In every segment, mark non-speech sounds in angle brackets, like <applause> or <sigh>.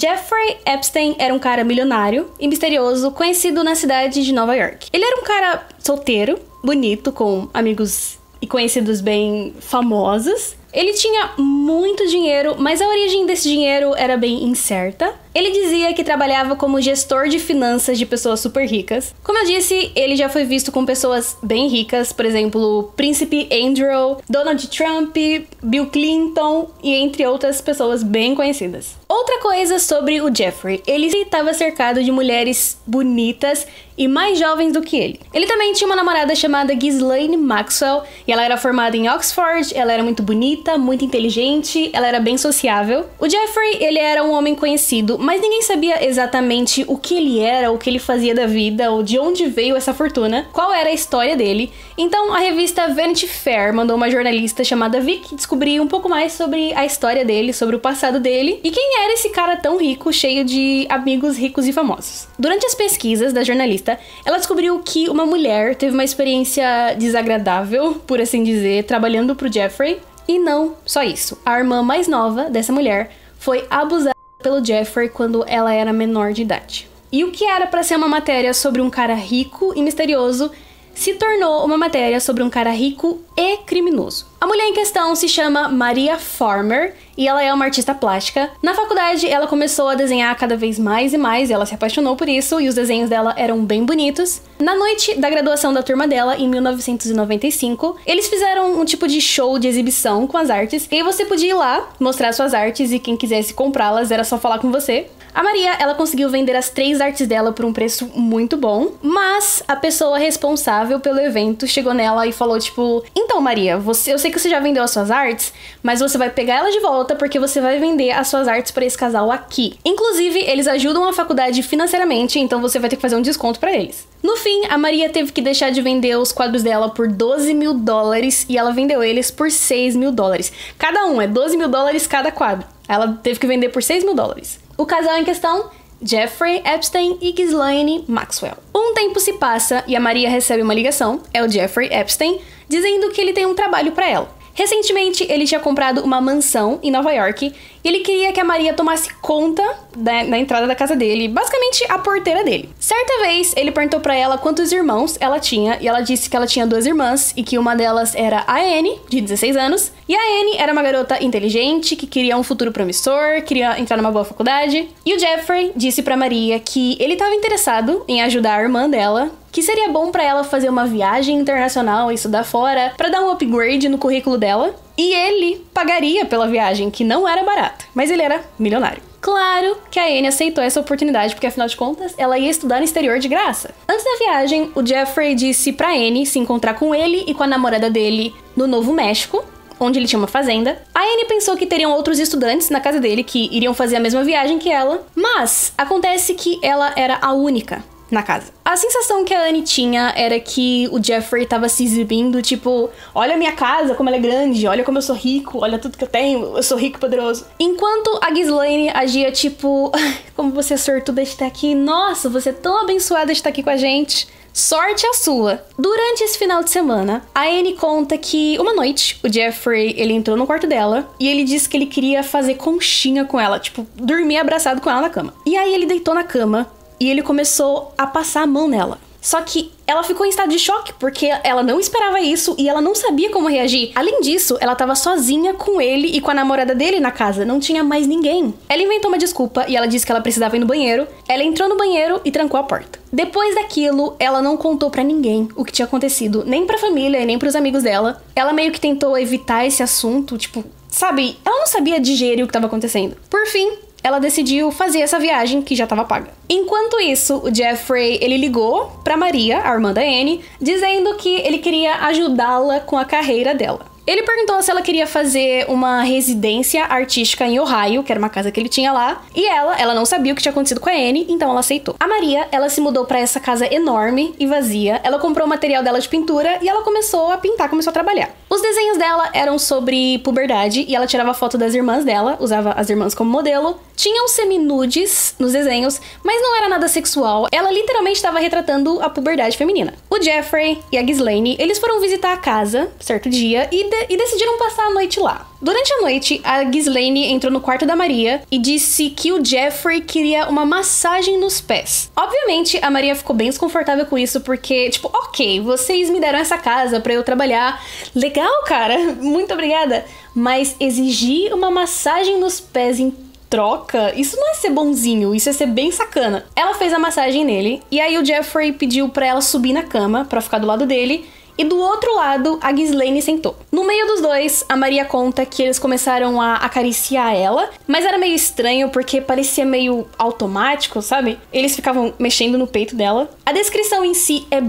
Jeffrey Epstein era um cara milionário e misterioso, conhecido na cidade de Nova York. Ele era um cara solteiro, bonito, com amigos e conhecidos bem famosos. Ele tinha muito dinheiro, mas a origem desse dinheiro era bem incerta. Ele dizia que trabalhava como gestor de finanças de pessoas super ricas. Como eu disse, ele já foi visto com pessoas bem ricas, por exemplo, o príncipe Andrew, Donald Trump, Bill Clinton e entre outras pessoas bem conhecidas. Outra coisa sobre o Jeffrey, ele estava cercado de mulheres bonitas e mais jovens do que ele. Ele também tinha uma namorada chamada Ghislaine Maxwell, e ela era formada em Oxford, ela era muito bonita, muito inteligente, ela era bem sociável. O Jeffrey, ele era um homem conhecido mas ninguém sabia exatamente o que ele era, o que ele fazia da vida, ou de onde veio essa fortuna, qual era a história dele. Então a revista Vanity Fair mandou uma jornalista chamada Vic descobrir um pouco mais sobre a história dele, sobre o passado dele e quem era esse cara tão rico, cheio de amigos ricos e famosos. Durante as pesquisas da jornalista, ela descobriu que uma mulher teve uma experiência desagradável, por assim dizer, trabalhando pro Jeffrey. E não só isso. A irmã mais nova dessa mulher foi abusada pelo Jeffrey quando ela era menor de idade. E o que era para ser uma matéria sobre um cara rico e misterioso se tornou uma matéria sobre um cara rico e criminoso. A mulher em questão se chama Maria Farmer e ela é uma artista plástica. Na faculdade, ela começou a desenhar cada vez mais e mais, ela se apaixonou por isso, e os desenhos dela eram bem bonitos. Na noite da graduação da turma dela, em 1995, eles fizeram um tipo de show de exibição com as artes, e aí você podia ir lá mostrar suas artes, e quem quisesse comprá-las era só falar com você. A Maria, ela conseguiu vender as três artes dela por um preço muito bom, mas a pessoa responsável pelo evento chegou nela e falou tipo: "Então, Maria, você, eu sei que você já vendeu as suas artes, mas você vai pegar ela de volta porque você vai vender as suas artes para esse casal aqui. Inclusive, eles ajudam a faculdade financeiramente, então você vai ter que fazer um desconto para eles." No fim, a Maria teve que deixar de vender os quadros dela por 12 mil dólares e ela vendeu eles por 6 mil dólares. Cada um é 12 mil dólares cada quadro. Ela teve que vender por 6 mil dólares. O casal em questão Jeffrey Epstein e Ghislaine Maxwell. Um tempo se passa e a Maria recebe uma ligação, é o Jeffrey Epstein, dizendo que ele tem um trabalho para ela. Recentemente, ele tinha comprado uma mansão em Nova York e ele queria que a Maria tomasse conta da, da entrada da casa dele, basicamente a porteira dele. Certa vez, ele perguntou para ela quantos irmãos ela tinha e ela disse que ela tinha duas irmãs e que uma delas era a Anne, de 16 anos, e a Anne era uma garota inteligente que queria um futuro promissor, queria entrar numa boa faculdade. E o Jeffrey disse para Maria que ele estava interessado em ajudar a irmã dela, que seria bom para ela fazer uma viagem internacional e estudar fora, para dar um upgrade no currículo dela. E ele pagaria pela viagem, que não era barata, mas ele era milionário. Claro que a Anne aceitou essa oportunidade, porque afinal de contas, ela ia estudar no exterior de graça. Antes da viagem, o Jeffrey disse pra Anne se encontrar com ele e com a namorada dele no Novo México, onde ele tinha uma fazenda. A Anne pensou que teriam outros estudantes na casa dele que iriam fazer a mesma viagem que ela, mas acontece que ela era a única na casa. A sensação que a Anne tinha era que o Jeffrey tava se exibindo, tipo, olha a minha casa, como ela é grande, olha como eu sou rico, olha tudo que eu tenho, eu sou rico e poderoso. Enquanto a Ghislaine agia tipo, <laughs> como você é sortuda de estar aqui, nossa, você é tão abençoada de estar aqui com a gente. Sorte a sua! Durante esse final de semana, a Anne conta que uma noite o Jeffrey ele entrou no quarto dela e ele disse que ele queria fazer conchinha com ela, tipo, dormir abraçado com ela na cama. E aí ele deitou na cama e ele começou a passar a mão nela. Só que ela ficou em estado de choque porque ela não esperava isso e ela não sabia como reagir. Além disso, ela estava sozinha com ele e com a namorada dele na casa, não tinha mais ninguém. Ela inventou uma desculpa e ela disse que ela precisava ir no banheiro. Ela entrou no banheiro e trancou a porta. Depois daquilo, ela não contou para ninguém o que tinha acontecido, nem pra família e nem pros amigos dela. Ela meio que tentou evitar esse assunto, tipo, sabe? Ela não sabia digerir o que estava acontecendo. Por fim, ela decidiu fazer essa viagem que já estava paga. Enquanto isso, o Jeffrey ele ligou para Maria, a irmã da Anne, dizendo que ele queria ajudá-la com a carreira dela. Ele perguntou se ela queria fazer uma residência artística em Ohio, que era uma casa que ele tinha lá, e ela, ela não sabia o que tinha acontecido com a Anne, então ela aceitou. A Maria, ela se mudou para essa casa enorme e vazia. Ela comprou o material dela de pintura e ela começou a pintar, começou a trabalhar. Os desenhos dela eram sobre puberdade e ela tirava foto das irmãs dela, usava as irmãs como modelo. Tinham seminudes nos desenhos, mas não era nada sexual. Ela literalmente estava retratando a puberdade feminina. O Jeffrey e a Ghislaine, eles foram visitar a casa certo dia e, de e decidiram passar a noite lá. Durante a noite, a Ghislaine entrou no quarto da Maria e disse que o Jeffrey queria uma massagem nos pés. Obviamente, a Maria ficou bem desconfortável com isso porque, tipo, ok, vocês me deram essa casa para eu trabalhar. Legal, cara, <laughs> muito obrigada. Mas exigir uma massagem nos pés em troca, isso não é ser bonzinho, isso é ser bem sacana. Ela fez a massagem nele e aí o Jeffrey pediu para ela subir na cama para ficar do lado dele e do outro lado, a Ghislaine sentou. No meio dos dois, a Maria conta que eles começaram a acariciar ela, mas era meio estranho porque parecia meio automático, sabe? Eles ficavam mexendo no peito dela. A descrição em si é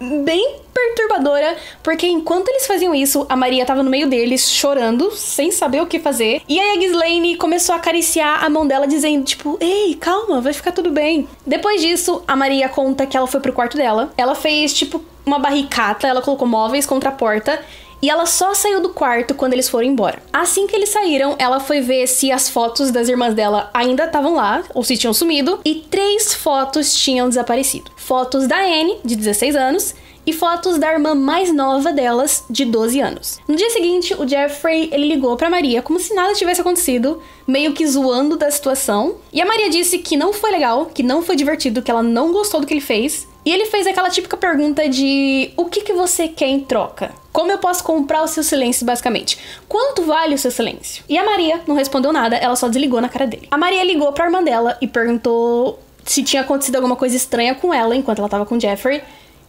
bem perturbadora, porque enquanto eles faziam isso, a Maria tava no meio deles, chorando, sem saber o que fazer. E aí a Ghislaine começou a acariciar a mão dela, dizendo, tipo, ei, calma, vai ficar tudo bem. Depois disso, a Maria conta que ela foi pro quarto dela. Ela fez, tipo, uma barricata, ela colocou móveis contra a porta e ela só saiu do quarto quando eles foram embora. Assim que eles saíram, ela foi ver se as fotos das irmãs dela ainda estavam lá ou se tinham sumido e três fotos tinham desaparecido. Fotos da Anne, de 16 anos, e fotos da irmã mais nova delas, de 12 anos. No dia seguinte, o Jeffrey ele ligou para Maria como se nada tivesse acontecido, meio que zoando da situação. E a Maria disse que não foi legal, que não foi divertido, que ela não gostou do que ele fez. E ele fez aquela típica pergunta de o que, que você quer em troca? Como eu posso comprar o seu silêncio, basicamente? Quanto vale o seu silêncio? E a Maria não respondeu nada, ela só desligou na cara dele. A Maria ligou pra irmã dela e perguntou se tinha acontecido alguma coisa estranha com ela enquanto ela tava com o Jeffrey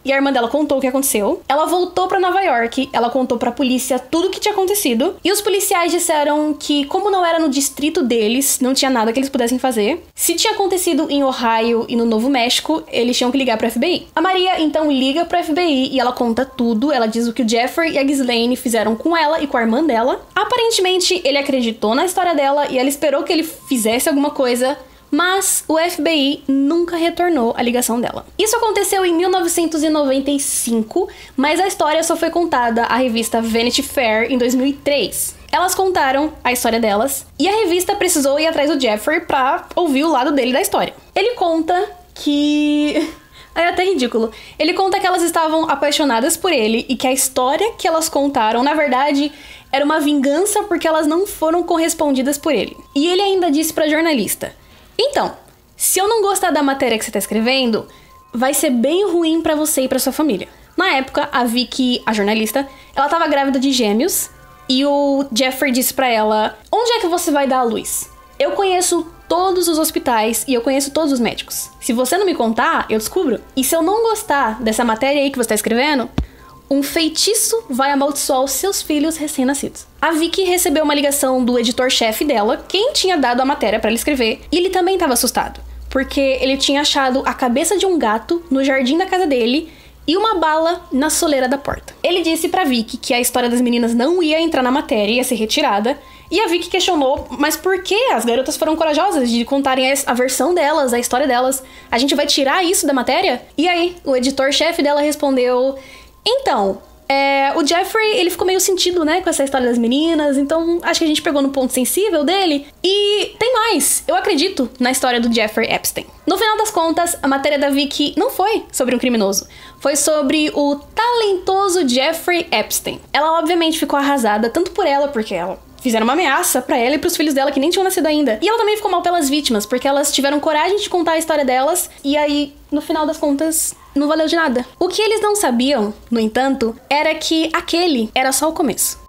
e a irmã dela contou o que aconteceu. Ela voltou para Nova York, ela contou para a polícia tudo o que tinha acontecido, e os policiais disseram que como não era no distrito deles, não tinha nada que eles pudessem fazer. Se tinha acontecido em Ohio e no Novo México, eles tinham que ligar para FBI. A Maria então liga para FBI e ela conta tudo, ela diz o que o Jeffrey e a Ghislaine fizeram com ela e com a irmã dela. Aparentemente, ele acreditou na história dela e ela esperou que ele fizesse alguma coisa mas o FBI nunca retornou a ligação dela. Isso aconteceu em 1995, mas a história só foi contada à revista Vanity Fair em 2003. Elas contaram a história delas e a revista precisou ir atrás do Jeffrey pra ouvir o lado dele da história. Ele conta que. <laughs> É até ridículo. Ele conta que elas estavam apaixonadas por ele e que a história que elas contaram, na verdade, era uma vingança porque elas não foram correspondidas por ele. E ele ainda disse pra jornalista: então, se eu não gostar da matéria que você tá escrevendo, vai ser bem ruim para você e para sua família. Na época, a Vicky, a jornalista, ela tava grávida de gêmeos e o Jeffrey disse para ela: "Onde é que você vai dar a luz? Eu conheço todos os hospitais e eu conheço todos os médicos. Se você não me contar, eu descubro. E se eu não gostar dessa matéria aí que você tá escrevendo, um feitiço vai amaldiçoar os seus filhos recém-nascidos. A Vicky recebeu uma ligação do editor-chefe dela, quem tinha dado a matéria para ela escrever, e ele também estava assustado, porque ele tinha achado a cabeça de um gato no jardim da casa dele e uma bala na soleira da porta. Ele disse para Vicky que a história das meninas não ia entrar na matéria, ia ser retirada, e a Vicky questionou, mas por que as garotas foram corajosas de contarem a versão delas, a história delas? A gente vai tirar isso da matéria? E aí, o editor-chefe dela respondeu então, é, o Jeffrey, ele ficou meio sentido, né, com essa história das meninas, então acho que a gente pegou no ponto sensível dele. E tem mais, eu acredito na história do Jeffrey Epstein. No final das contas, a matéria da Vicky não foi sobre um criminoso, foi sobre o talentoso Jeffrey Epstein. Ela obviamente ficou arrasada, tanto por ela, porque ela fizeram uma ameaça para ela e pros filhos dela que nem tinham nascido ainda. E ela também ficou mal pelas vítimas, porque elas tiveram coragem de contar a história delas e aí, no final das contas, não valeu de nada. O que eles não sabiam, no entanto, era que aquele era só o começo.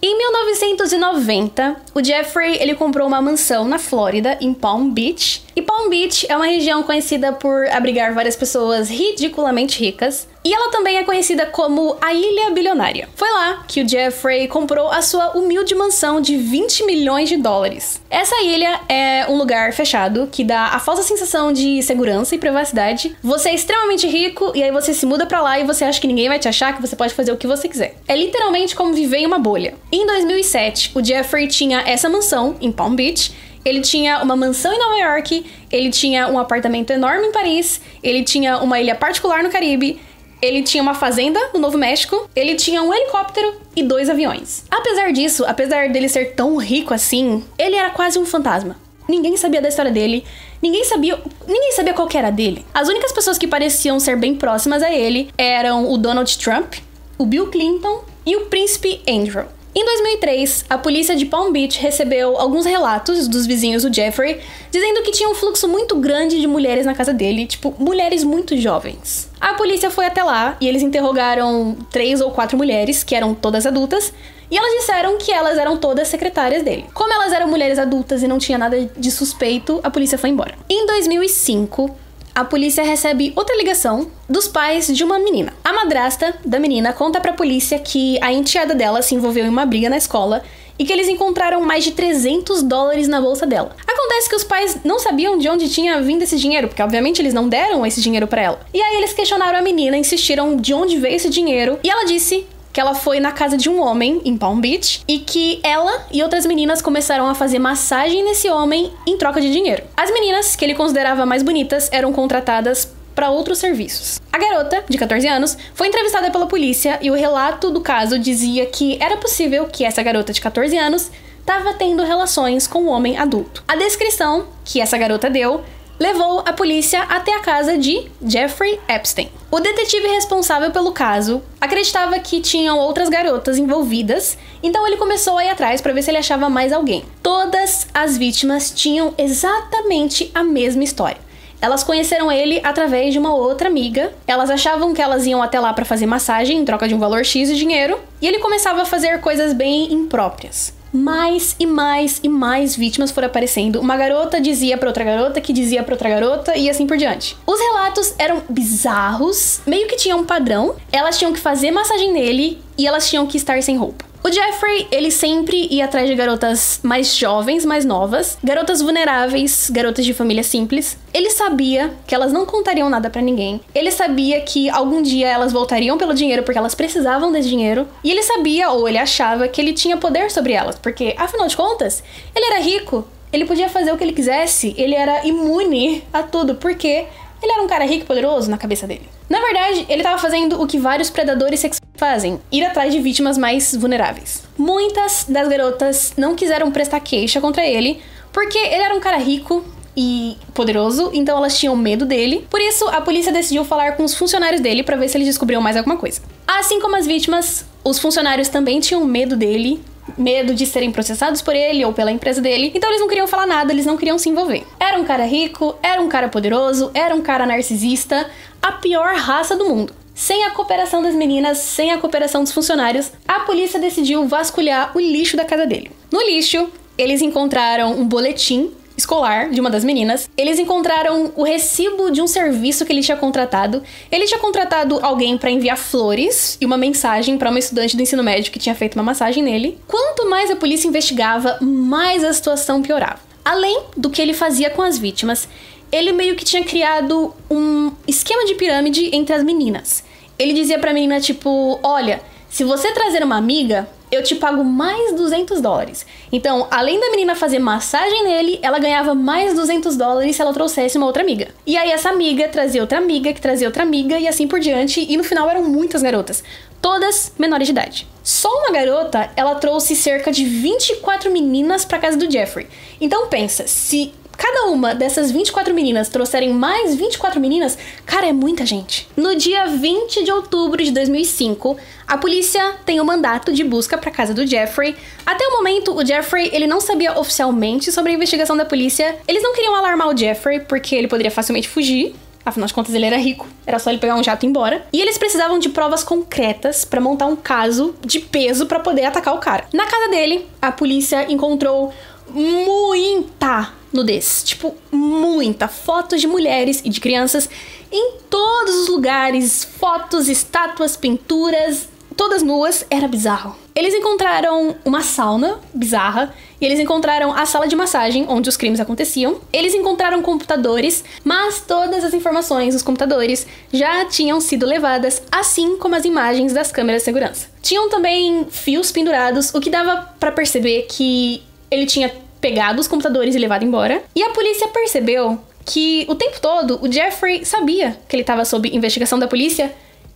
Em 1990, o Jeffrey ele comprou uma mansão na Flórida, em Palm Beach. E Palm Beach é uma região conhecida por abrigar várias pessoas ridiculamente ricas, e ela também é conhecida como a Ilha Bilionária. Foi lá que o Jeffrey comprou a sua humilde mansão de 20 milhões de dólares. Essa ilha é um lugar fechado que dá a falsa sensação de segurança e privacidade. Você é extremamente rico e aí você se muda para lá e você acha que ninguém vai te achar, que você pode fazer o que você quiser. É literalmente como viver em uma bolha. Em 2007, o Jeffrey tinha essa mansão em Palm Beach ele tinha uma mansão em Nova York, ele tinha um apartamento enorme em Paris, ele tinha uma ilha particular no Caribe, ele tinha uma fazenda no Novo México, ele tinha um helicóptero e dois aviões. Apesar disso, apesar dele ser tão rico assim, ele era quase um fantasma. Ninguém sabia da história dele, ninguém sabia, ninguém sabia qual era dele. As únicas pessoas que pareciam ser bem próximas a ele eram o Donald Trump, o Bill Clinton e o príncipe Andrew. Em 2003, a polícia de Palm Beach recebeu alguns relatos dos vizinhos do Jeffrey dizendo que tinha um fluxo muito grande de mulheres na casa dele, tipo, mulheres muito jovens. A polícia foi até lá e eles interrogaram três ou quatro mulheres, que eram todas adultas, e elas disseram que elas eram todas secretárias dele. Como elas eram mulheres adultas e não tinha nada de suspeito, a polícia foi embora. Em 2005, a polícia recebe outra ligação dos pais de uma menina. A madrasta da menina conta pra polícia que a enteada dela se envolveu em uma briga na escola e que eles encontraram mais de 300 dólares na bolsa dela. Acontece que os pais não sabiam de onde tinha vindo esse dinheiro, porque obviamente eles não deram esse dinheiro para ela. E aí eles questionaram a menina, insistiram de onde veio esse dinheiro, e ela disse que ela foi na casa de um homem em Palm Beach e que ela e outras meninas começaram a fazer massagem nesse homem em troca de dinheiro. As meninas, que ele considerava mais bonitas, eram contratadas para outros serviços. A garota, de 14 anos, foi entrevistada pela polícia e o relato do caso dizia que era possível que essa garota de 14 anos estava tendo relações com um homem adulto. A descrição que essa garota deu levou a polícia até a casa de Jeffrey Epstein. O detetive responsável pelo caso acreditava que tinham outras garotas envolvidas, então ele começou a ir atrás para ver se ele achava mais alguém. Todas as vítimas tinham exatamente a mesma história. Elas conheceram ele através de uma outra amiga. Elas achavam que elas iam até lá para fazer massagem em troca de um valor X de dinheiro, e ele começava a fazer coisas bem impróprias mais e mais e mais vítimas foram aparecendo. Uma garota dizia para outra garota, que dizia para outra garota e assim por diante. Os relatos eram bizarros, meio que tinham um padrão. Elas tinham que fazer massagem nele e elas tinham que estar sem roupa. O Jeffrey, ele sempre ia atrás de garotas mais jovens, mais novas, garotas vulneráveis, garotas de família simples. Ele sabia que elas não contariam nada para ninguém. Ele sabia que algum dia elas voltariam pelo dinheiro porque elas precisavam desse dinheiro. E ele sabia, ou ele achava, que ele tinha poder sobre elas, porque afinal de contas, ele era rico. Ele podia fazer o que ele quisesse, ele era imune a tudo, porque ele era um cara rico e poderoso na cabeça dele. Na verdade, ele estava fazendo o que vários predadores sexuais fazem: ir atrás de vítimas mais vulneráveis. Muitas das garotas não quiseram prestar queixa contra ele porque ele era um cara rico e poderoso, então elas tinham medo dele. Por isso, a polícia decidiu falar com os funcionários dele para ver se eles descobriam mais alguma coisa. Assim como as vítimas, os funcionários também tinham medo dele medo de serem processados por ele ou pela empresa dele. Então eles não queriam falar nada, eles não queriam se envolver. Era um cara rico, era um cara poderoso, era um cara narcisista, a pior raça do mundo. Sem a cooperação das meninas, sem a cooperação dos funcionários, a polícia decidiu vasculhar o lixo da casa dele. No lixo, eles encontraram um boletim escolar de uma das meninas. Eles encontraram o recibo de um serviço que ele tinha contratado. Ele tinha contratado alguém para enviar flores e uma mensagem para uma estudante do ensino médio que tinha feito uma massagem nele. Quanto mais a polícia investigava, mais a situação piorava. Além do que ele fazia com as vítimas, ele meio que tinha criado um esquema de pirâmide entre as meninas. Ele dizia pra menina, tipo, olha, se você trazer uma amiga, eu te pago mais 200 dólares. Então, além da menina fazer massagem nele, ela ganhava mais 200 dólares se ela trouxesse uma outra amiga. E aí essa amiga trazia outra amiga, que trazia outra amiga, e assim por diante, e no final eram muitas garotas. Todas menores de idade. Só uma garota, ela trouxe cerca de 24 meninas para casa do Jeffrey. Então pensa, se cada uma dessas 24 meninas trouxerem mais 24 meninas, cara, é muita gente. No dia 20 de outubro de 2005, a polícia tem o mandato de busca para casa do Jeffrey. Até o momento, o Jeffrey, ele não sabia oficialmente sobre a investigação da polícia. Eles não queriam alarmar o Jeffrey porque ele poderia facilmente fugir. Afinal de contas, ele era rico, era só ele pegar um jato e ir embora. E eles precisavam de provas concretas para montar um caso de peso para poder atacar o cara. Na casa dele, a polícia encontrou muita nudez. Tipo, muita. Fotos de mulheres e de crianças em todos os lugares. Fotos, estátuas, pinturas, todas nuas. Era bizarro. Eles encontraram uma sauna bizarra e eles encontraram a sala de massagem onde os crimes aconteciam. Eles encontraram computadores, mas todas as informações dos computadores já tinham sido levadas, assim como as imagens das câmeras de segurança. Tinham também fios pendurados, o que dava para perceber que ele tinha pegado os computadores e levado embora. E a polícia percebeu que o tempo todo o Jeffrey sabia que ele estava sob investigação da polícia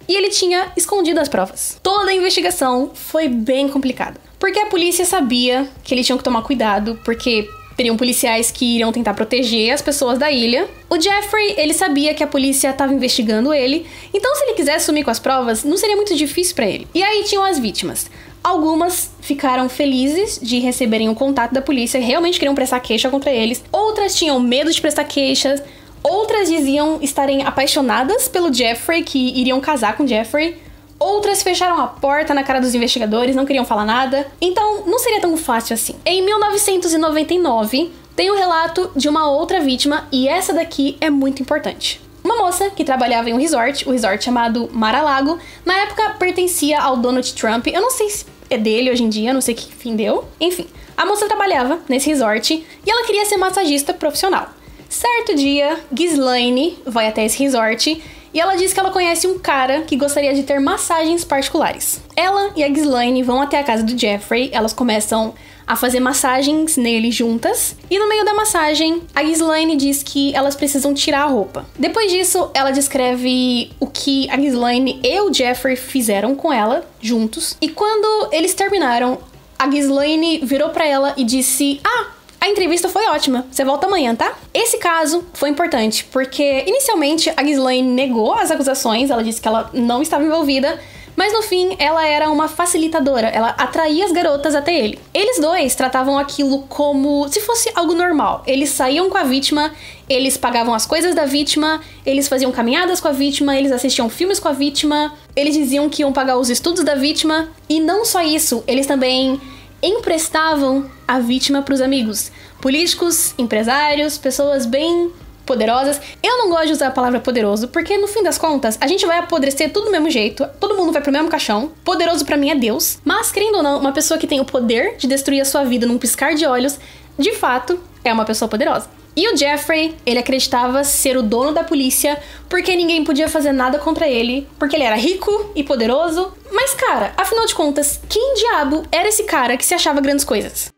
e ele tinha escondido as provas. Toda a investigação foi bem complicada, porque a polícia sabia que eles tinham que tomar cuidado, porque teriam policiais que iriam tentar proteger as pessoas da ilha. O Jeffrey, ele sabia que a polícia estava investigando ele, então se ele quisesse sumir com as provas, não seria muito difícil para ele. E aí tinham as vítimas. Algumas ficaram felizes de receberem o contato da polícia e realmente queriam prestar queixa contra eles. Outras tinham medo de prestar queixas. Outras diziam estarem apaixonadas pelo Jeffrey, que iriam casar com Jeffrey. Outras fecharam a porta na cara dos investigadores, não queriam falar nada. Então, não seria tão fácil assim. Em 1999, tem o relato de uma outra vítima e essa daqui é muito importante. Uma moça que trabalhava em um resort, o um resort chamado Mar-a-Lago, na época pertencia ao Donald Trump. Eu não sei se é dele hoje em dia, não sei que fim deu. Enfim, a moça trabalhava nesse resort e ela queria ser massagista profissional. Certo dia, Ghislaine vai até esse resort e ela diz que ela conhece um cara que gostaria de ter massagens particulares. Ela e a Ghislaine vão até a casa do Jeffrey, elas começam a fazer massagens nele juntas. E no meio da massagem, a Ghislaine diz que elas precisam tirar a roupa. Depois disso, ela descreve o que a Ghislaine e o Jeffrey fizeram com ela juntos. E quando eles terminaram, a Ghislaine virou para ela e disse: "Ah, a entrevista foi ótima. Você volta amanhã, tá? Esse caso foi importante porque inicialmente a Ghislaine negou as acusações, ela disse que ela não estava envolvida, mas no fim ela era uma facilitadora, ela atraía as garotas até ele. Eles dois tratavam aquilo como se fosse algo normal. Eles saíam com a vítima, eles pagavam as coisas da vítima, eles faziam caminhadas com a vítima, eles assistiam filmes com a vítima, eles diziam que iam pagar os estudos da vítima, e não só isso, eles também emprestavam a vítima para os amigos. Políticos, empresários, pessoas bem poderosas. Eu não gosto de usar a palavra poderoso, porque no fim das contas, a gente vai apodrecer tudo do mesmo jeito, todo mundo vai pro mesmo caixão. Poderoso para mim é Deus. Mas, querendo ou não, uma pessoa que tem o poder de destruir a sua vida num piscar de olhos, de fato, é uma pessoa poderosa. E o Jeffrey, ele acreditava ser o dono da polícia porque ninguém podia fazer nada contra ele, porque ele era rico e poderoso. Mas, cara, afinal de contas, quem diabo era esse cara que se achava grandes coisas?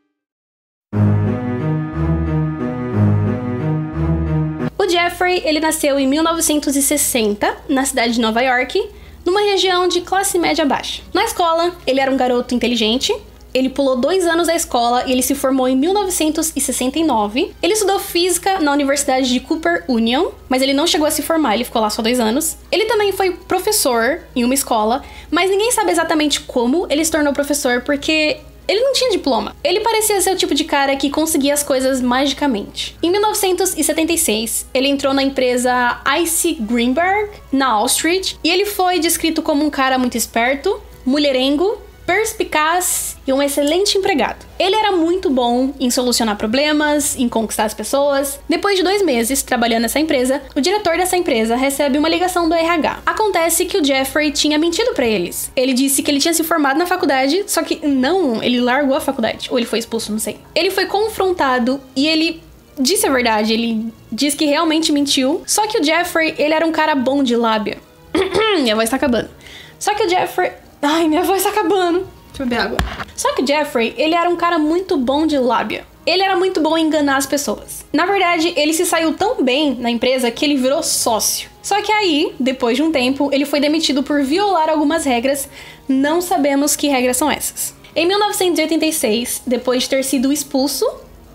Jeffrey, ele nasceu em 1960, na cidade de Nova York, numa região de classe média baixa. Na escola, ele era um garoto inteligente, ele pulou dois anos da escola e ele se formou em 1969. Ele estudou física na Universidade de Cooper Union, mas ele não chegou a se formar, ele ficou lá só dois anos. Ele também foi professor em uma escola, mas ninguém sabe exatamente como ele se tornou professor, porque ele não tinha diploma. Ele parecia ser o tipo de cara que conseguia as coisas magicamente. Em 1976, ele entrou na empresa IC Greenberg, na Wall Street, e ele foi descrito como um cara muito esperto, mulherengo perspicaz e um excelente empregado. Ele era muito bom em solucionar problemas, em conquistar as pessoas. Depois de dois meses trabalhando nessa empresa, o diretor dessa empresa recebe uma ligação do RH. Acontece que o Jeffrey tinha mentido para eles. Ele disse que ele tinha se formado na faculdade, só que não, ele largou a faculdade. Ou ele foi expulso, não sei. Ele foi confrontado e ele disse a verdade. Ele diz que realmente mentiu. Só que o Jeffrey, ele era um cara bom de lábia. <coughs> Minha voz tá acabando. Só que o Jeffrey Ai, minha voz tá acabando. Deixa eu beber água. Só que o Jeffrey, ele era um cara muito bom de lábia. Ele era muito bom em enganar as pessoas. Na verdade, ele se saiu tão bem na empresa que ele virou sócio. Só que aí, depois de um tempo, ele foi demitido por violar algumas regras. Não sabemos que regras são essas. Em 1986, depois de ter sido expulso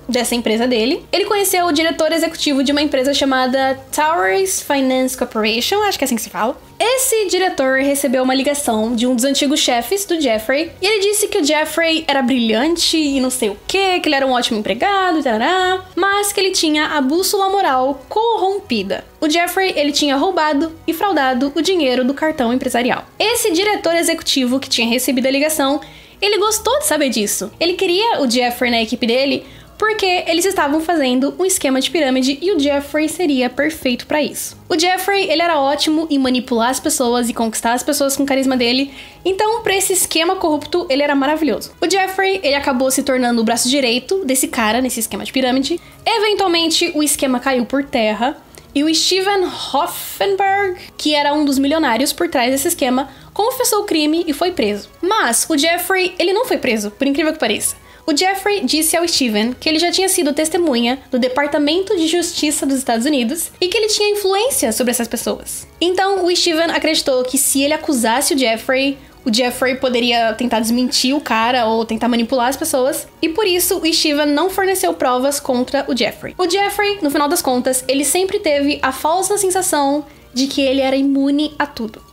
dessa empresa dele, ele conheceu o diretor executivo de uma empresa chamada Towers Finance Corporation, acho que é assim que se fala. Esse diretor recebeu uma ligação de um dos antigos chefes do Jeffrey e ele disse que o Jeffrey era brilhante e não sei o que, que ele era um ótimo empregado, tarará, mas que ele tinha a bússola moral corrompida. O Jeffrey ele tinha roubado e fraudado o dinheiro do cartão empresarial. Esse diretor executivo que tinha recebido a ligação ele gostou de saber disso. Ele queria o Jeffrey na equipe dele porque eles estavam fazendo um esquema de pirâmide e o Jeffrey seria perfeito para isso. O Jeffrey, ele era ótimo em manipular as pessoas e conquistar as pessoas com o carisma dele, então para esse esquema corrupto, ele era maravilhoso. O Jeffrey, ele acabou se tornando o braço direito desse cara nesse esquema de pirâmide. Eventualmente, o esquema caiu por terra. E o Steven Hoffenberg, que era um dos milionários por trás desse esquema, confessou o crime e foi preso. Mas o Jeffrey, ele não foi preso, por incrível que pareça. O Jeffrey disse ao Steven que ele já tinha sido testemunha do Departamento de Justiça dos Estados Unidos e que ele tinha influência sobre essas pessoas. Então, o Steven acreditou que se ele acusasse o Jeffrey, o Jeffrey poderia tentar desmentir o cara ou tentar manipular as pessoas, e por isso o Steven não forneceu provas contra o Jeffrey. O Jeffrey, no final das contas, ele sempre teve a falsa sensação de que ele era imune a tudo.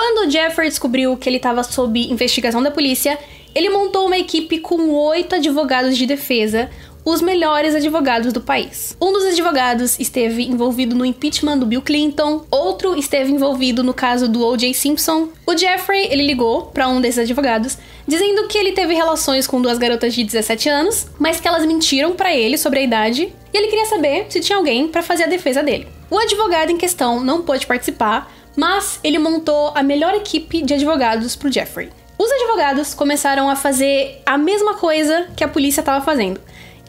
Quando Jeffrey descobriu que ele estava sob investigação da polícia, ele montou uma equipe com oito advogados de defesa, os melhores advogados do país. Um dos advogados esteve envolvido no impeachment do Bill Clinton, outro esteve envolvido no caso do O.J. Simpson. O Jeffrey, ele ligou para um desses advogados, dizendo que ele teve relações com duas garotas de 17 anos, mas que elas mentiram para ele sobre a idade, e ele queria saber se tinha alguém para fazer a defesa dele. O advogado em questão não pôde participar, mas ele montou a melhor equipe de advogados pro Jeffrey. Os advogados começaram a fazer a mesma coisa que a polícia estava fazendo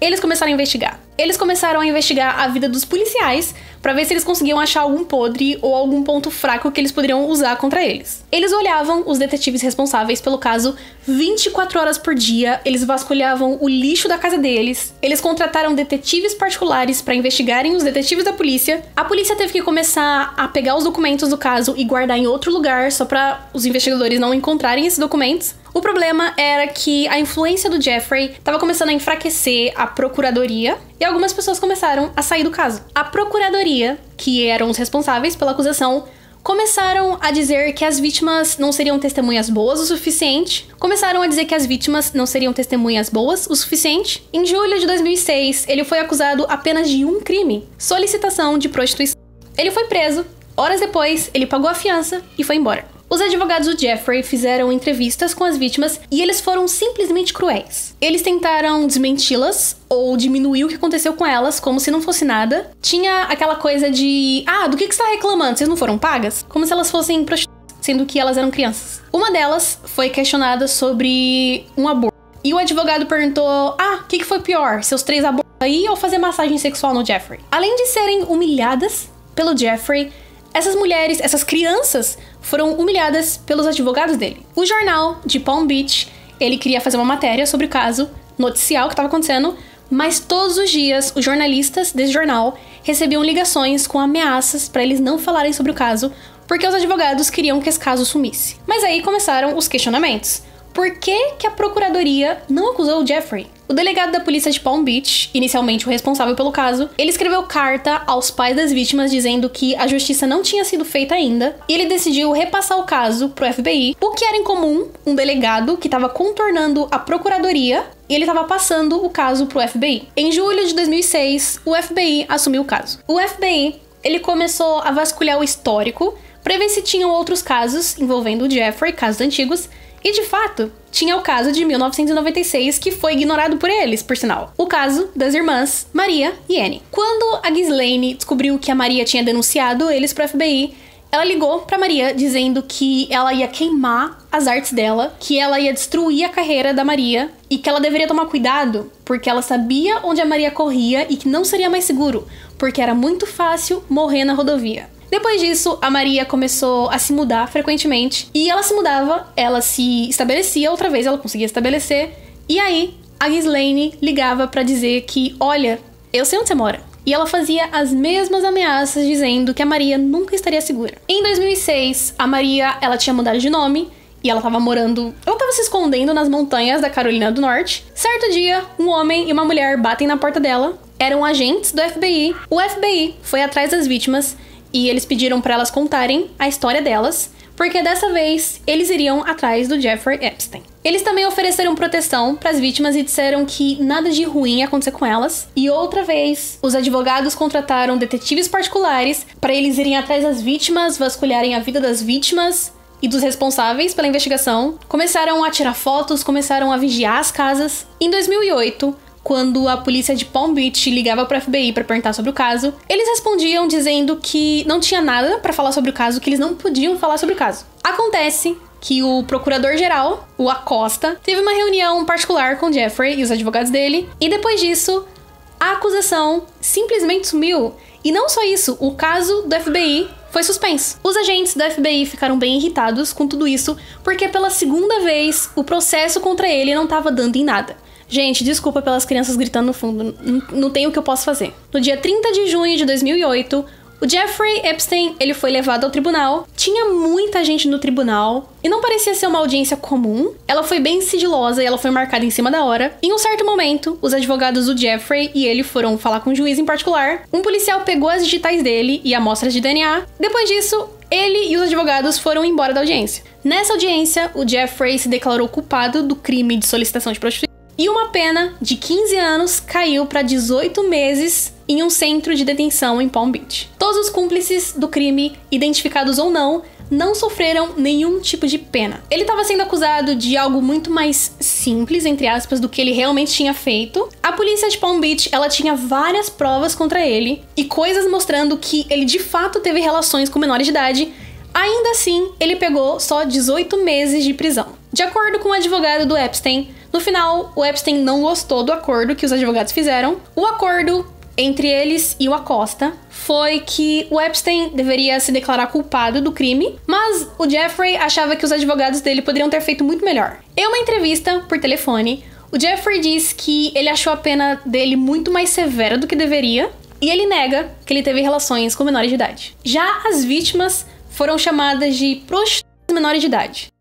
eles começaram a investigar. Eles começaram a investigar a vida dos policiais para ver se eles conseguiam achar algum podre ou algum ponto fraco que eles poderiam usar contra eles. Eles olhavam os detetives responsáveis pelo caso 24 horas por dia, eles vasculhavam o lixo da casa deles, eles contrataram detetives particulares para investigarem os detetives da polícia. A polícia teve que começar a pegar os documentos do caso e guardar em outro lugar só para os investigadores não encontrarem esses documentos. O problema era que a influência do Jeffrey estava começando a enfraquecer a procuradoria e algumas pessoas começaram a sair do caso. A procuradoria, que eram os responsáveis pela acusação, começaram a dizer que as vítimas não seriam testemunhas boas o suficiente. Começaram a dizer que as vítimas não seriam testemunhas boas o suficiente. Em julho de 2006, ele foi acusado apenas de um crime: solicitação de prostituição. Ele foi preso. Horas depois, ele pagou a fiança e foi embora. Os advogados do Jeffrey fizeram entrevistas com as vítimas e eles foram simplesmente cruéis. Eles tentaram desmenti-las ou diminuir o que aconteceu com elas, como se não fosse nada. Tinha aquela coisa de: ah, do que, que você tá reclamando? Vocês não foram pagas? Como se elas fossem prostitutas, sendo que elas eram crianças. Uma delas foi questionada sobre um aborto. E o advogado perguntou: ah, o que, que foi pior? Seus três abortos aí ou fazer massagem sexual no Jeffrey? Além de serem humilhadas pelo Jeffrey, essas mulheres, essas crianças, foram humilhadas pelos advogados dele. O jornal de Palm Beach, ele queria fazer uma matéria sobre o caso, noticiar o que estava acontecendo, mas todos os dias os jornalistas desse jornal recebiam ligações com ameaças para eles não falarem sobre o caso, porque os advogados queriam que esse caso sumisse. Mas aí começaram os questionamentos. Por que, que a procuradoria não acusou o Jeffrey? O delegado da polícia de Palm Beach, inicialmente o responsável pelo caso, ele escreveu carta aos pais das vítimas dizendo que a justiça não tinha sido feita ainda e ele decidiu repassar o caso pro FBI, o que era incomum um delegado que estava contornando a procuradoria e ele estava passando o caso pro FBI. Em julho de 2006, o FBI assumiu o caso. O FBI ele começou a vasculhar o histórico para ver se tinham outros casos envolvendo o Jeffrey, casos antigos, e de fato, tinha o caso de 1996 que foi ignorado por eles, por sinal. O caso das irmãs Maria e Annie. Quando a Ghislaine descobriu que a Maria tinha denunciado eles pro FBI, ela ligou para Maria dizendo que ela ia queimar as artes dela, que ela ia destruir a carreira da Maria e que ela deveria tomar cuidado porque ela sabia onde a Maria corria e que não seria mais seguro, porque era muito fácil morrer na rodovia. Depois disso, a Maria começou a se mudar frequentemente. E ela se mudava, ela se estabelecia, outra vez ela conseguia estabelecer. E aí, a Ghislaine ligava para dizer que, olha, eu sei onde você mora. E ela fazia as mesmas ameaças dizendo que a Maria nunca estaria segura. Em 2006, a Maria, ela tinha mudado de nome e ela tava morando. Ela tava se escondendo nas montanhas da Carolina do Norte. Certo dia, um homem e uma mulher batem na porta dela. Eram agentes do FBI. O FBI foi atrás das vítimas e eles pediram para elas contarem a história delas, porque dessa vez eles iriam atrás do Jeffrey Epstein. Eles também ofereceram proteção para as vítimas e disseram que nada de ruim ia acontecer com elas. E outra vez, os advogados contrataram detetives particulares para eles irem atrás das vítimas, vasculharem a vida das vítimas e dos responsáveis pela investigação. Começaram a tirar fotos, começaram a vigiar as casas. Em 2008, quando a polícia de Palm Beach ligava para FBI para perguntar sobre o caso, eles respondiam dizendo que não tinha nada para falar sobre o caso, que eles não podiam falar sobre o caso. Acontece que o procurador-geral, o Acosta, teve uma reunião particular com Jeffrey e os advogados dele, e depois disso, a acusação simplesmente sumiu. E não só isso, o caso do FBI foi suspenso. Os agentes da FBI ficaram bem irritados com tudo isso, porque pela segunda vez o processo contra ele não estava dando em nada. Gente, desculpa pelas crianças gritando no fundo, não, tem o que eu posso fazer. No dia 30 de junho de 2008, o Jeffrey Epstein, ele foi levado ao tribunal. Tinha muita gente no tribunal e não parecia ser uma audiência comum. Ela foi bem sigilosa e ela foi marcada em cima da hora. Em um certo momento, os advogados do Jeffrey e ele foram falar com o juiz em particular. Um policial pegou as digitais dele e amostras de DNA. Depois disso, ele e os advogados foram embora da audiência. Nessa audiência, o Jeffrey se declarou culpado do crime de solicitação de prostituição e uma pena de 15 anos caiu para 18 meses em um centro de detenção em Palm Beach. Todos os cúmplices do crime, identificados ou não, não sofreram nenhum tipo de pena. Ele estava sendo acusado de algo muito mais simples, entre aspas, do que ele realmente tinha feito. A polícia de Palm Beach, ela tinha várias provas contra ele e coisas mostrando que ele de fato teve relações com menores de idade. Ainda assim, ele pegou só 18 meses de prisão. De acordo com o advogado do Epstein, no final, o Epstein não gostou do acordo que os advogados fizeram. O acordo entre eles e o Acosta foi que o Epstein deveria se declarar culpado do crime, mas o Jeffrey achava que os advogados dele poderiam ter feito muito melhor. Em uma entrevista por telefone, o Jeffrey diz que ele achou a pena dele muito mais severa do que deveria, e ele nega que ele teve relações com menores de idade. Já as vítimas foram chamadas de prostitutas menores de idade.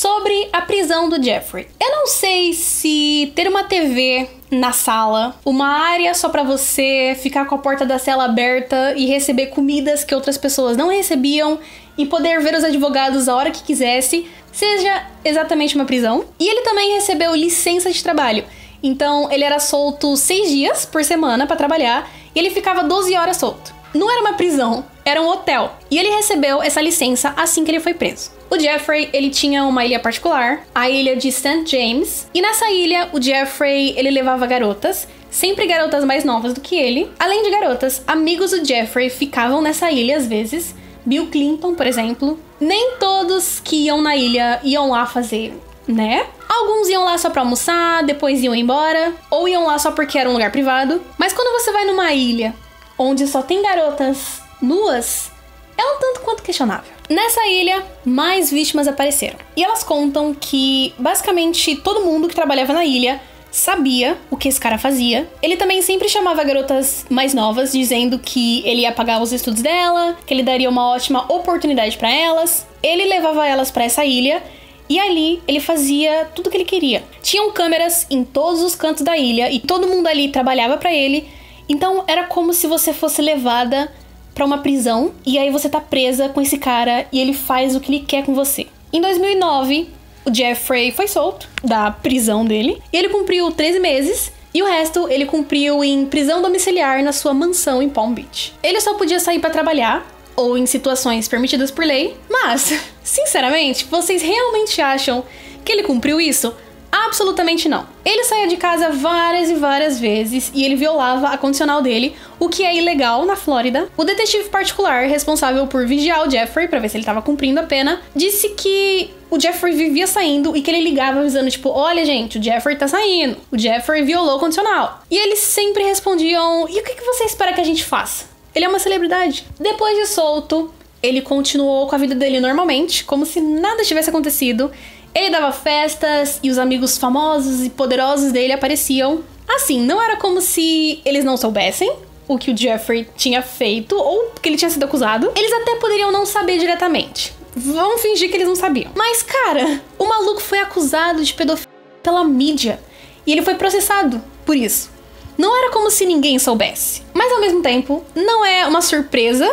Sobre a prisão do Jeffrey. Eu não sei se ter uma TV na sala, uma área só para você ficar com a porta da cela aberta e receber comidas que outras pessoas não recebiam e poder ver os advogados a hora que quisesse, seja exatamente uma prisão. E ele também recebeu licença de trabalho. Então ele era solto seis dias por semana para trabalhar e ele ficava 12 horas solto. Não era uma prisão, era um hotel. E ele recebeu essa licença assim que ele foi preso. O Jeffrey, ele tinha uma ilha particular, a ilha de St. James, e nessa ilha o Jeffrey, ele levava garotas, sempre garotas mais novas do que ele. Além de garotas, amigos do Jeffrey ficavam nessa ilha às vezes. Bill Clinton, por exemplo. Nem todos que iam na ilha iam lá fazer, né? Alguns iam lá só pra almoçar, depois iam embora, ou iam lá só porque era um lugar privado. Mas quando você vai numa ilha onde só tem garotas nuas, é um tanto quanto questionável. Nessa ilha, mais vítimas apareceram. E elas contam que basicamente todo mundo que trabalhava na ilha sabia o que esse cara fazia. Ele também sempre chamava garotas mais novas, dizendo que ele ia pagar os estudos dela, que ele daria uma ótima oportunidade para elas. Ele levava elas para essa ilha e ali ele fazia tudo o que ele queria. Tinham câmeras em todos os cantos da ilha e todo mundo ali trabalhava para ele. Então era como se você fosse levada para uma prisão e aí você tá presa com esse cara e ele faz o que ele quer com você. Em 2009, o Jeffrey foi solto da prisão dele e ele cumpriu 13 meses e o resto ele cumpriu em prisão domiciliar na sua mansão em Palm Beach. Ele só podia sair para trabalhar ou em situações permitidas por lei, mas, <laughs> sinceramente, vocês realmente acham que ele cumpriu isso? Absolutamente não. Ele saía de casa várias e várias vezes e ele violava a condicional dele, o que é ilegal na Flórida. O detetive particular responsável por vigiar o Jeffrey para ver se ele estava cumprindo a pena disse que o Jeffrey vivia saindo e que ele ligava avisando tipo, olha gente, o Jeffrey tá saindo, o Jeffrey violou o condicional. E eles sempre respondiam, e o que, que você espera que a gente faça? Ele é uma celebridade. Depois de solto, ele continuou com a vida dele normalmente, como se nada tivesse acontecido. Ele dava festas e os amigos famosos e poderosos dele apareciam. Assim, não era como se eles não soubessem o que o Jeffrey tinha feito ou que ele tinha sido acusado. Eles até poderiam não saber diretamente. Vamos fingir que eles não sabiam. Mas, cara, o maluco foi acusado de pedofilia pela mídia e ele foi processado por isso. Não era como se ninguém soubesse. Mas ao mesmo tempo, não é uma surpresa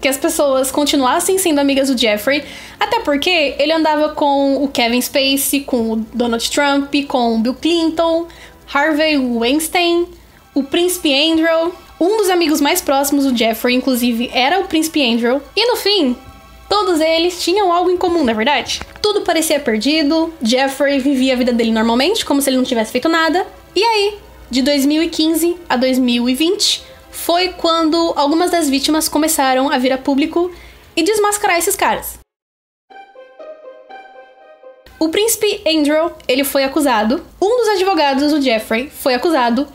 que as pessoas continuassem sendo amigas do Jeffrey, até porque ele andava com o Kevin Spacey, com o Donald Trump, com o Bill Clinton, Harvey Weinstein, o príncipe Andrew. Um dos amigos mais próximos do Jeffrey, inclusive, era o príncipe Andrew. E no fim, todos eles tinham algo em comum, na é verdade? Tudo parecia perdido, Jeffrey vivia a vida dele normalmente, como se ele não tivesse feito nada. E aí, de 2015 a 2020, foi quando algumas das vítimas começaram a vir a público e desmascarar esses caras. O príncipe Andrew, ele foi acusado. Um dos advogados do Jeffrey foi acusado.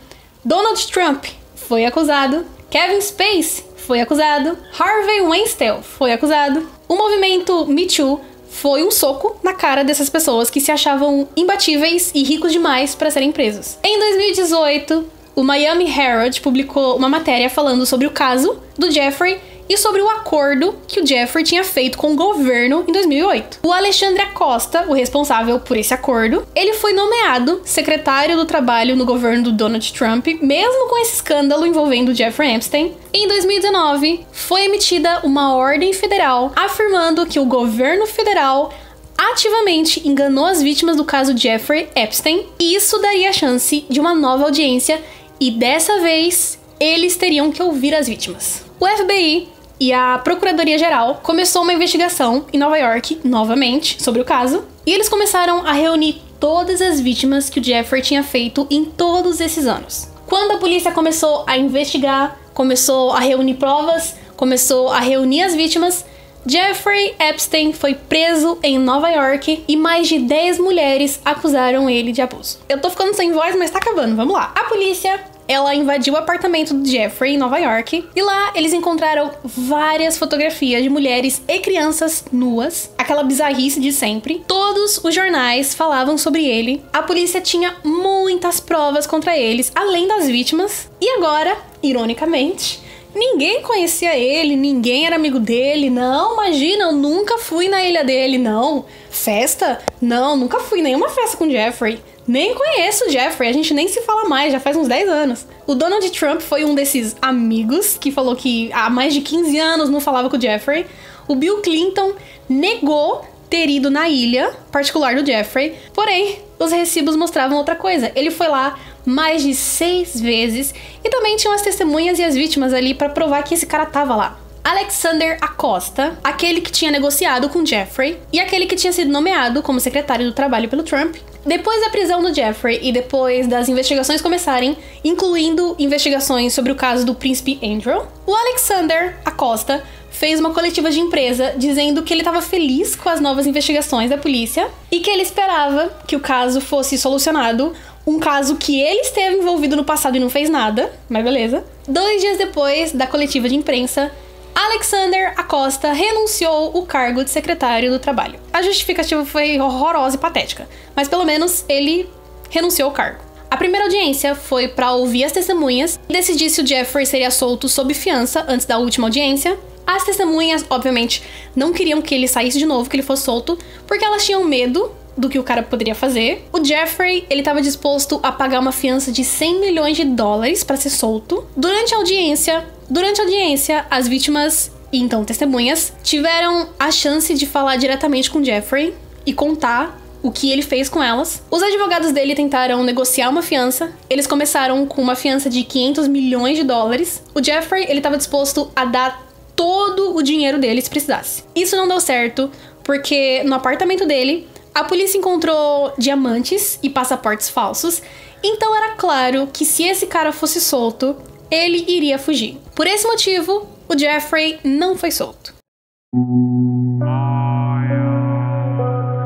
Donald Trump foi acusado. Kevin Space foi acusado. Harvey Weinstein foi acusado. O movimento Me Too foi um soco na cara dessas pessoas que se achavam imbatíveis e ricos demais para serem presos. Em 2018, o Miami Herald publicou uma matéria falando sobre o caso do Jeffrey e sobre o acordo que o Jeffrey tinha feito com o governo em 2008. O Alexandre Acosta, o responsável por esse acordo, ele foi nomeado secretário do trabalho no governo do Donald Trump, mesmo com esse escândalo envolvendo Jeffrey Epstein. Em 2019, foi emitida uma ordem federal afirmando que o governo federal ativamente enganou as vítimas do caso Jeffrey Epstein, e isso daria a chance de uma nova audiência e dessa vez eles teriam que ouvir as vítimas. O FBI e a Procuradoria-Geral começou uma investigação em Nova York, novamente, sobre o caso, e eles começaram a reunir todas as vítimas que o Jeffrey tinha feito em todos esses anos. Quando a polícia começou a investigar, começou a reunir provas, começou a reunir as vítimas, Jeffrey Epstein foi preso em Nova York e mais de 10 mulheres acusaram ele de abuso. Eu tô ficando sem voz, mas tá acabando, vamos lá. A polícia ela invadiu o apartamento do Jeffrey em Nova York e lá eles encontraram várias fotografias de mulheres e crianças nuas, aquela bizarrice de sempre. Todos os jornais falavam sobre ele. A polícia tinha muitas provas contra eles, além das vítimas. E agora, ironicamente, Ninguém conhecia ele, ninguém era amigo dele. Não, imagina, eu nunca fui na ilha dele, não. Festa? Não, nunca fui nenhuma festa com Jeffrey. Nem conheço o Jeffrey, a gente nem se fala mais, já faz uns 10 anos. O Donald Trump foi um desses amigos que falou que há mais de 15 anos não falava com o Jeffrey. O Bill Clinton negou ter ido na ilha particular do Jeffrey, porém, os recibos mostravam outra coisa. Ele foi lá mais de seis vezes e também tinham as testemunhas e as vítimas ali para provar que esse cara tava lá. Alexander Acosta, aquele que tinha negociado com Jeffrey e aquele que tinha sido nomeado como secretário do trabalho pelo Trump. Depois da prisão do Jeffrey e depois das investigações começarem, incluindo investigações sobre o caso do príncipe Andrew, o Alexander Acosta fez uma coletiva de empresa dizendo que ele estava feliz com as novas investigações da polícia e que ele esperava que o caso fosse solucionado um caso que ele esteve envolvido no passado e não fez nada, mas beleza. Dois dias depois da coletiva de imprensa, Alexander Acosta renunciou o cargo de secretário do trabalho. A justificativa foi horrorosa e patética, mas pelo menos ele renunciou ao cargo. A primeira audiência foi para ouvir as testemunhas e decidir se o Jeffrey seria solto sob fiança antes da última audiência. As testemunhas, obviamente, não queriam que ele saísse de novo, que ele fosse solto, porque elas tinham medo do que o cara poderia fazer. O Jeffrey, ele estava disposto a pagar uma fiança de 100 milhões de dólares para ser solto. Durante a audiência, durante a audiência, as vítimas e então testemunhas tiveram a chance de falar diretamente com Jeffrey e contar o que ele fez com elas. Os advogados dele tentaram negociar uma fiança. Eles começaram com uma fiança de 500 milhões de dólares. O Jeffrey, ele estava disposto a dar todo o dinheiro dele se precisasse. Isso não deu certo, porque no apartamento dele a polícia encontrou diamantes e passaportes falsos, então era claro que se esse cara fosse solto, ele iria fugir. Por esse motivo, o Jeffrey não foi solto.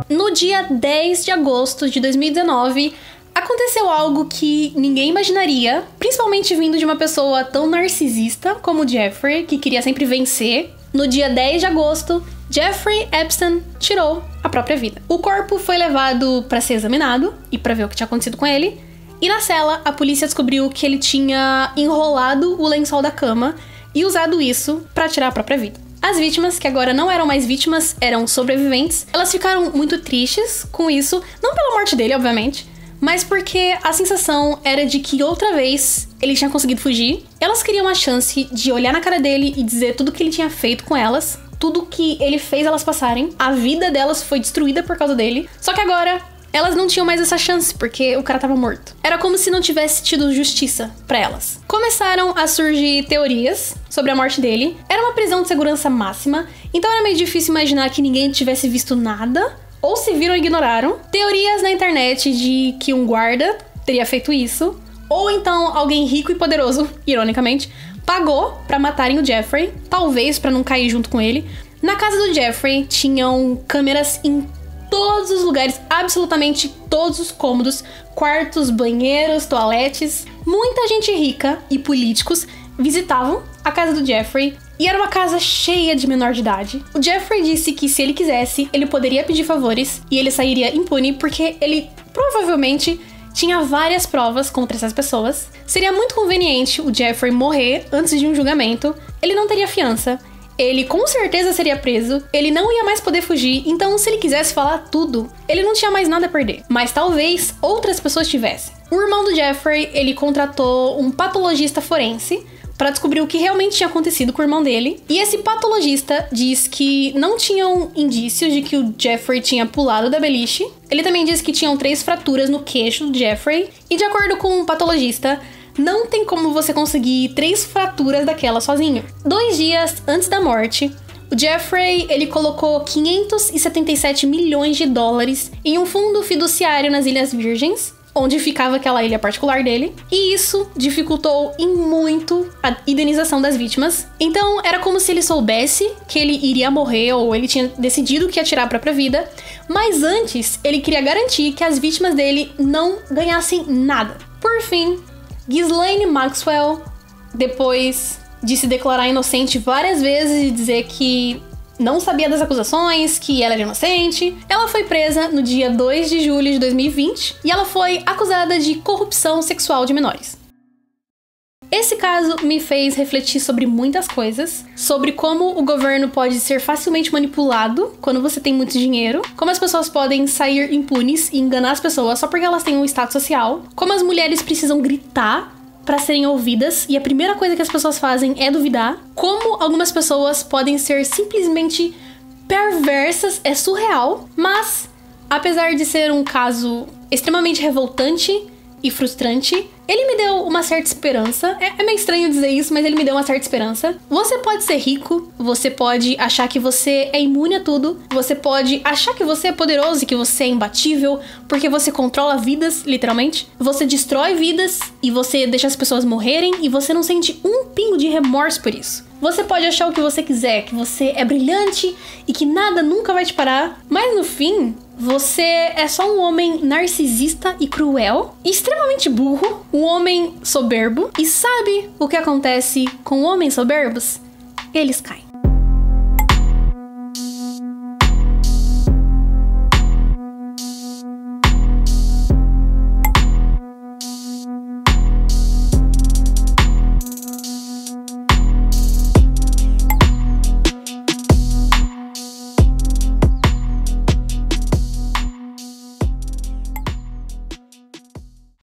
No dia 10 de agosto de 2019, aconteceu algo que ninguém imaginaria, principalmente vindo de uma pessoa tão narcisista como o Jeffrey, que queria sempre vencer. No dia 10 de agosto, Jeffrey Epstein tirou a própria vida. O corpo foi levado para ser examinado e para ver o que tinha acontecido com ele. E na cela, a polícia descobriu que ele tinha enrolado o lençol da cama e usado isso para tirar a própria vida. As vítimas, que agora não eram mais vítimas, eram sobreviventes, elas ficaram muito tristes com isso, não pela morte dele, obviamente, mas porque a sensação era de que outra vez ele tinha conseguido fugir. Elas queriam a chance de olhar na cara dele e dizer tudo que ele tinha feito com elas, tudo que ele fez elas passarem. A vida delas foi destruída por causa dele. Só que agora elas não tinham mais essa chance porque o cara tava morto. Era como se não tivesse tido justiça para elas. Começaram a surgir teorias sobre a morte dele. Era uma prisão de segurança máxima, então era meio difícil imaginar que ninguém tivesse visto nada. Ou se viram e ignoraram. Teorias na internet de que um guarda teria feito isso. Ou então alguém rico e poderoso, ironicamente, pagou para matarem o Jeffrey, talvez para não cair junto com ele. Na casa do Jeffrey tinham câmeras em todos os lugares, absolutamente todos os cômodos, quartos, banheiros, toaletes. Muita gente rica e políticos visitavam a casa do Jeffrey e era uma casa cheia de menor de idade. O Jeffrey disse que se ele quisesse, ele poderia pedir favores e ele sairia impune porque ele provavelmente tinha várias provas contra essas pessoas. Seria muito conveniente o Jeffrey morrer antes de um julgamento. Ele não teria fiança. Ele com certeza seria preso, ele não ia mais poder fugir, então se ele quisesse falar tudo, ele não tinha mais nada a perder. Mas talvez outras pessoas tivessem. O irmão do Jeffrey, ele contratou um patologista forense para descobrir o que realmente tinha acontecido com o irmão dele. E esse patologista diz que não tinham indícios de que o Jeffrey tinha pulado da beliche. Ele também diz que tinham três fraturas no queixo do Jeffrey. E de acordo com o patologista, não tem como você conseguir três fraturas daquela sozinho. Dois dias antes da morte, o Jeffrey, ele colocou 577 milhões de dólares em um fundo fiduciário nas Ilhas Virgens, onde ficava aquela ilha particular dele, e isso dificultou em muito a indenização das vítimas. Então era como se ele soubesse que ele iria morrer ou ele tinha decidido que ia tirar a própria vida, mas antes ele queria garantir que as vítimas dele não ganhassem nada. Por fim, Ghislaine Maxwell, depois de se declarar inocente várias vezes e dizer que não sabia das acusações, que ela era inocente. Ela foi presa no dia 2 de julho de 2020 e ela foi acusada de corrupção sexual de menores. Esse caso me fez refletir sobre muitas coisas, sobre como o governo pode ser facilmente manipulado quando você tem muito dinheiro, como as pessoas podem sair impunes e enganar as pessoas só porque elas têm um status social, como as mulheres precisam gritar para serem ouvidas e a primeira coisa que as pessoas fazem é duvidar. Como algumas pessoas podem ser simplesmente perversas, é surreal, mas apesar de ser um caso extremamente revoltante e frustrante, ele me deu uma certa esperança. É, é, meio estranho dizer isso, mas ele me deu uma certa esperança. Você pode ser rico, você pode achar que você é imune a tudo, você pode achar que você é poderoso e que você é imbatível, porque você controla vidas, literalmente. Você destrói vidas e você deixa as pessoas morrerem e você não sente um pingo de remorso por isso. Você pode achar o que você quiser, que você é brilhante e que nada nunca vai te parar, mas no fim, você é só um homem narcisista e cruel, extremamente burro, um homem soberbo. E sabe o que acontece com homens soberbos? Eles caem.